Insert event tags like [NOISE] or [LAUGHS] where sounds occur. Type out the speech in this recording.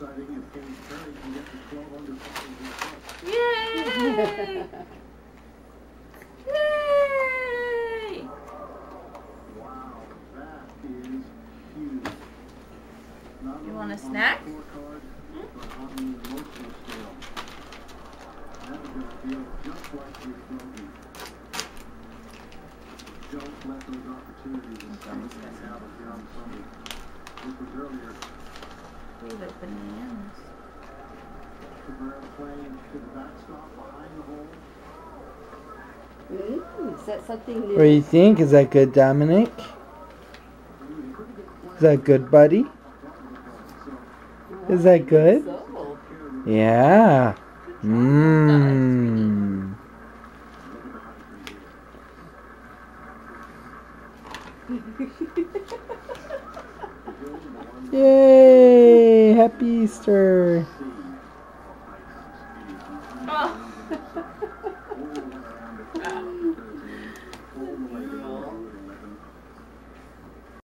exciting if Kenny Perry can get to 12 under par with this Yay! Yay! Wow, that is huge. Not You want a snack? scorecard, but on the hmm? emotional scale. That is going to feel just like your trophy. Don't let those opportunities escape you have it here on Sunday. This was earlier. Ooh, they're bananas. Cabrera playing to the backstop behind the hole. Mm, is that something new? What do you think? Is that good, Dominic? Is that good, buddy? Is that good? So, Yeah. Mmm. [LAUGHS] [LAUGHS] Yay! Happy Easter. Oh. [LAUGHS]